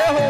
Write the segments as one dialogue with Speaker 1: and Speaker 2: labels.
Speaker 1: 好。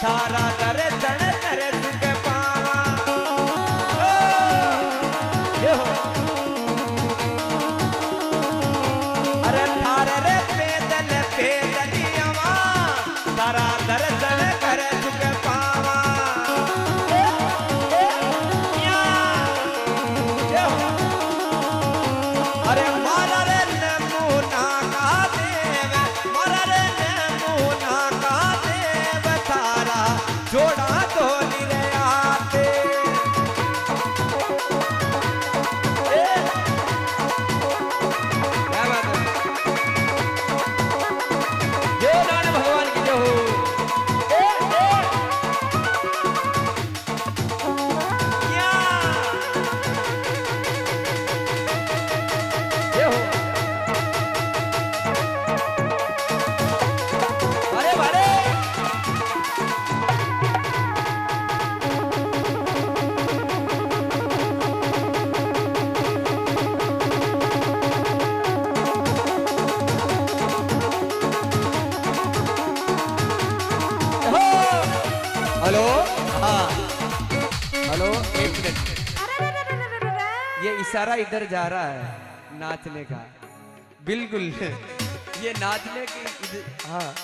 Speaker 1: guitar इशारा इधर जा रहा है नाचने का। बिल्कुल। ये नाचने की हाँ।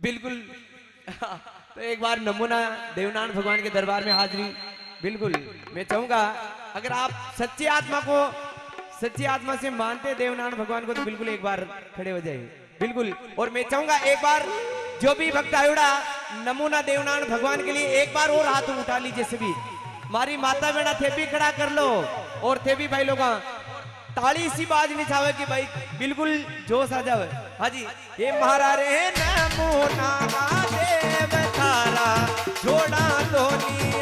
Speaker 1: बिल्कुल। हाँ, तो एक बार नमूना देवनारायण भगवान के दरबार में हाजिरी। बिल्कुल। मैं चाहूँगा अगर आप सच्ची आत्मा को सच्ची आत्मा से मानते देवनारायण भगवान को तो बिल्कुल एक बार खड़े हो जाइए। बिल्कुल। और मैं चाहूँगा एक बार जो भी भक्त आयुड़ा, नमूना देवनारायण भगवान के लिए एक बार और हाथ उठा लीजिए सभी। मारी माता बेटा थे भी खड़ा कर लो, और थे भी भाई लोग, ताली सी बाज नहीं चाहे कि भाई बिल्कुल जोश आ जावे। हाँ जी, ये महारा रे नमूना देव तारा जोड़ा दोनिया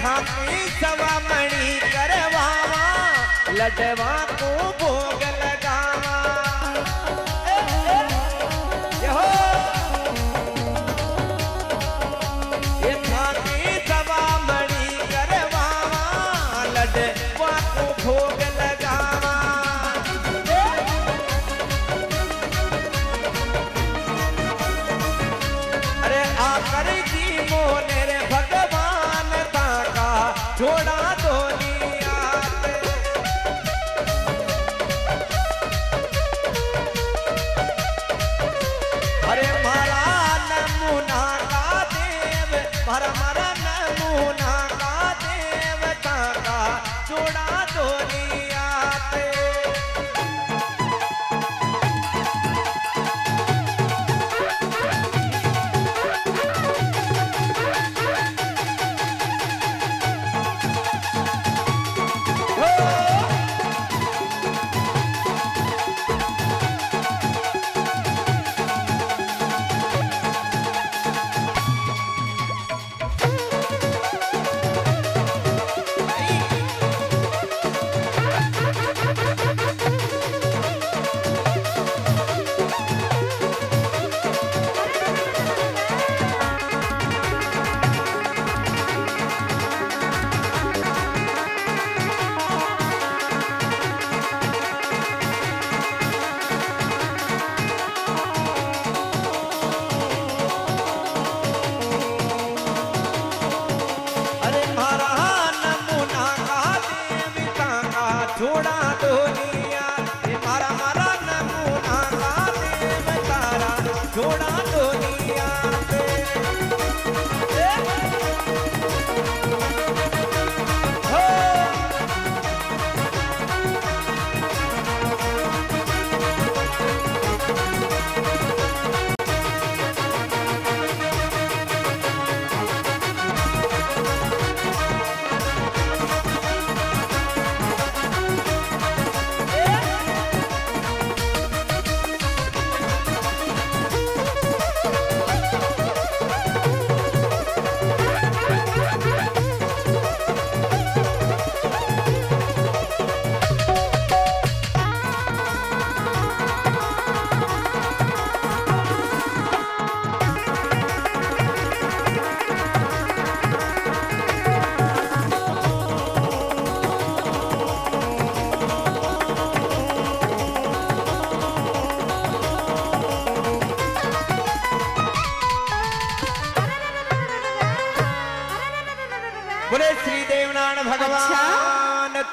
Speaker 1: थाकी सवा मणि करवावा लडवा को भोग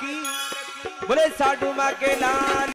Speaker 1: की बोले साडू माँ के लाल